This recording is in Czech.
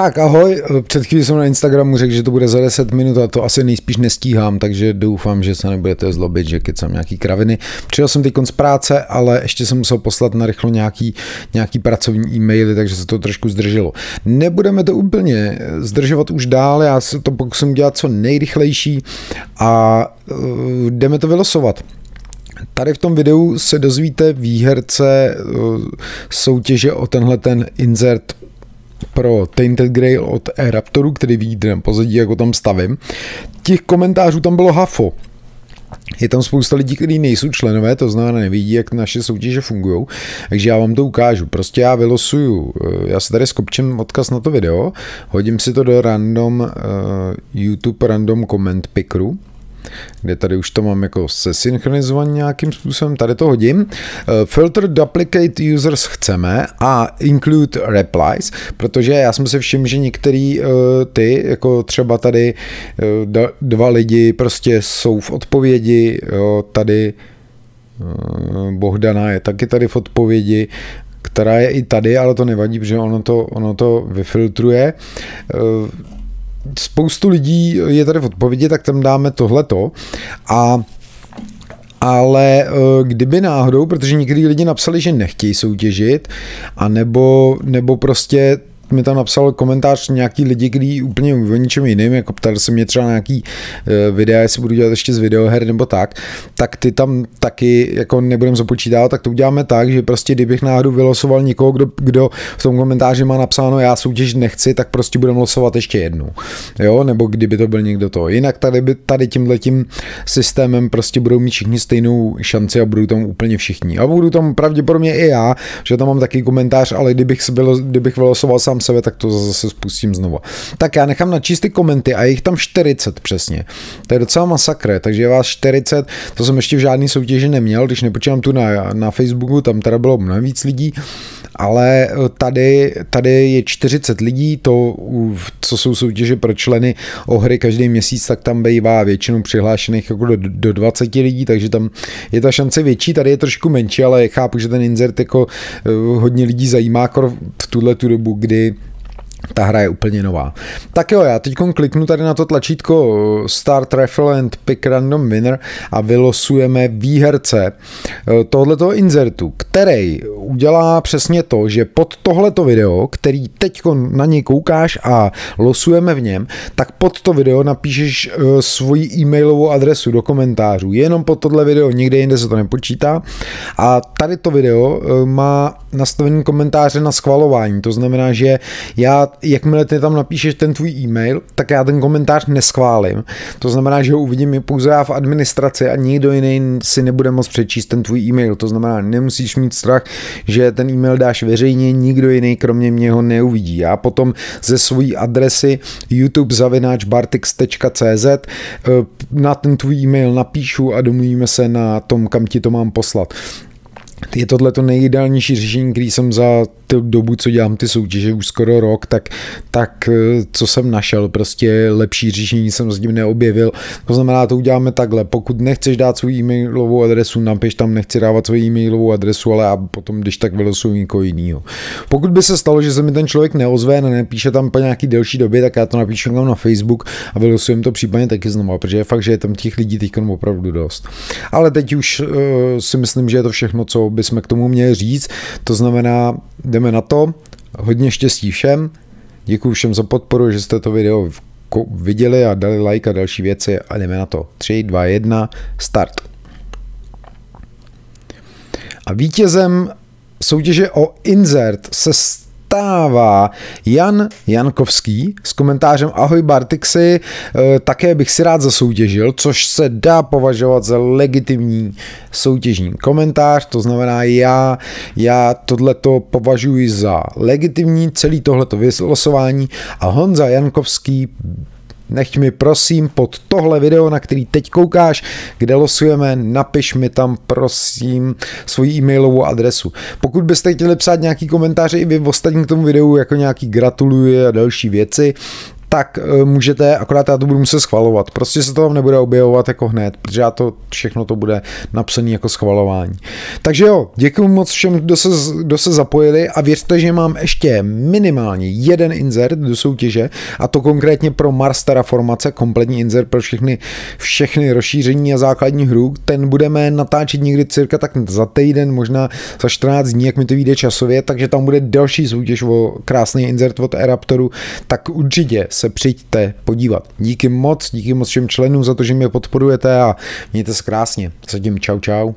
Tak ahoj, před chvílí jsem na Instagramu řekl, že to bude za 10 minut a to asi nejspíš nestíhám, takže doufám, že se nebudete zlobit, že kecám nějaký kraviny. Přijel jsem teď z práce, ale ještě jsem musel poslat na rychlo nějaký, nějaký pracovní e-maily, takže se to trošku zdrželo. Nebudeme to úplně zdržovat už dál, já se to pokusím dělat co nejrychlejší a uh, jdeme to vylosovat. Tady v tom videu se dozvíte výherce uh, soutěže o tenhle ten insert pro Tainted Grail od E-Raptoru, který vidíte na pozadí, jak ho tam stavím. Těch komentářů tam bylo hafo. Je tam spousta lidí, kteří nejsou členové, to znamená nevidí, jak naše soutěže fungují, takže já vám to ukážu. Prostě já vylosuju, eh, já se tady skopčím odkaz na to video, hodím si to do random uh, YouTube random comment pickeru, kde tady už to mám jako sesynchronizovaný nějakým způsobem, tady to hodím. Eh, filter duplicate users chceme a include replies, protože já jsem si všiml, že některý uh, ty, jako třeba tady uh, dva lidi prostě jsou v odpovědi, jo, tady Bohdana je taky tady v odpovědi, která je i tady, ale to nevadí, protože ono to, ono to vyfiltruje spoustu lidí je tady v odpovědi, tak tam dáme tohleto. A ale eh, kdyby náhodou, protože někdy lidi napsali, že nechtějí soutěžit, a nebo, nebo prostě mi tam napsal komentář nějaký lidi, kteří úplně o ničem jiným, jako ptali se mě třeba nějaký uh, videa, jestli budu dělat ještě z videoher nebo tak, tak ty tam taky jako nebudem započítat, tak to uděláme tak, že prostě kdybych náhodou vylosoval někoho, kdo, kdo v tom komentáři má napsáno já soutěž nechci, tak prostě budeme losovat ještě jednu. Jo, nebo kdyby to byl někdo to. Jinak tady, by, tady tímhletím systémem prostě budou mít všichni stejnou šanci a budou tam úplně všichni. A budu tam pravděpodobně i já, že tam mám taky komentář, ale kdybych, bylo, kdybych vylosoval sám sebe, tak to zase spustím znova. Tak já nechám načíst ty komenty a je jich tam 40 přesně. To je docela masakre, takže je vás 40, to jsem ještě v žádný soutěži neměl, když nepočítám tu na, na Facebooku, tam teda bylo mnohem víc lidí, ale tady, tady je 40 lidí, to, co jsou soutěže pro členy o hry každý měsíc, tak tam bývá většinou přihlášených jako do, do 20 lidí, takže tam je ta šance větší, tady je trošku menší, ale chápu, že ten insert jako eh, hodně lidí zajímá v tuhle tu dobu, kdy ta hra je úplně nová. Tak jo, já teď kliknu tady na to tlačítko Start Raffle and Pick Random Winner a vylosujeme výherce eh, tohoto insertu, který udělá přesně to, že pod tohleto video, který teď na něj koukáš a losujeme v něm, tak pod to video napíšeš eh, svoji e-mailovou adresu do komentářů. Jenom pod tohle video, někde jinde se to nepočítá. A tady to video eh, má nastavený komentáře na schvalování. To znamená, že já jakmile ty tam napíšeš ten tvůj e-mail, tak já ten komentář neschválím. To znamená, že ho uvidím pouze já v administraci a nikdo jiný si nebude moct přečíst ten tvůj e-mail. To znamená, nemusíš mít strach, že ten e-mail dáš veřejně, nikdo jiný kromě mě ho neuvidí. Já potom ze své adresy youtube bartix.cz eh, na ten tvůj e-mail napíšu a domluvíme se na tom, kam ti to mám poslat je tohle to nejideálnější řešení, který jsem za tu dobu, co dělám ty soutěže, už skoro rok, tak, tak eh, co jsem našel, prostě lepší řešení jsem s tím neobjevil. To znamená, to uděláme takhle. Pokud nechceš dát svou e-mailovou adresu, napiš tam, nechci dávat svou e-mailovou adresu, ale a potom, když tak vylosuju někoho jiného. Pokud by se stalo, že se mi ten člověk neozve nepíše tam po nějaký delší době, tak já to napíšu na Facebook a vylosujem to případně taky znovu, protože je fakt, že je tam těch lidí teď opravdu dost. Ale teď už uh, si myslím, že je to všechno, co bychom k tomu měli říct. To znamená, jdeme na to. Hodně štěstí všem. Děkuji všem za podporu, že jste to video viděli a dali like a další věci a jdeme na to. 3, 2, 1, start. A vítězem soutěže o Insert se stává Jan Jankovský s komentářem Ahoj Bartixy, eh, také bych si rád zasoutěžil, což se dá považovat za legitimní soutěžní komentář, to znamená já, já tohleto považuji za legitimní, celý tohleto vylosování a Honza Jankovský Nechť mi prosím pod tohle video, na který teď koukáš, kde losujeme, napiš mi tam prosím svoji e-mailovou adresu. Pokud byste chtěli psát nějaký komentáře i vy v ostatním k tomu videu, jako nějaký gratuluji a další věci, tak eh, můžete, akorát já to budu muset schvalovat. Prostě se to tam nebude objevovat jako hned, protože já to všechno to bude napsané jako schvalování. Takže jo, děkuji moc všem, kdo se, kdo se zapojili a věřte, že mám ještě minimálně jeden insert do soutěže a to konkrétně pro Mars Terraformace, kompletní insert pro všechny, všechny rozšíření a základní hru. Ten budeme natáčet někdy cirka tak za týden, možná za 14 dní, jak mi to vyjde časově, takže tam bude další soutěž o krásný insert od Eraptoru, tak určitě se přijďte podívat. Díky moc, díky moc všem členům za to, že mě podporujete a mějte se krásně. Zatím čau čau.